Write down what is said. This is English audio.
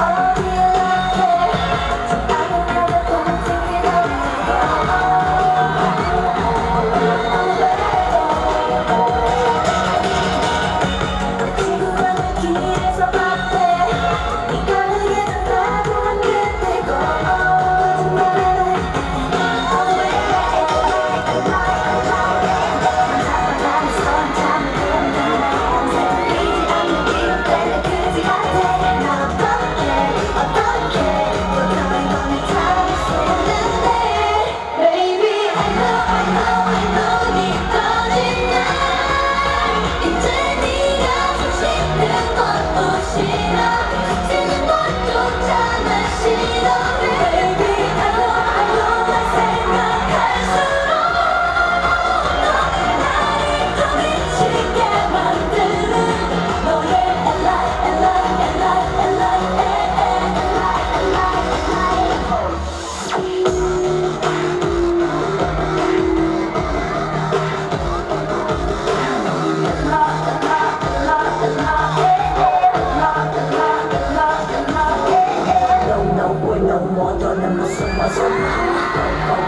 Oh Thank. Oh, my God.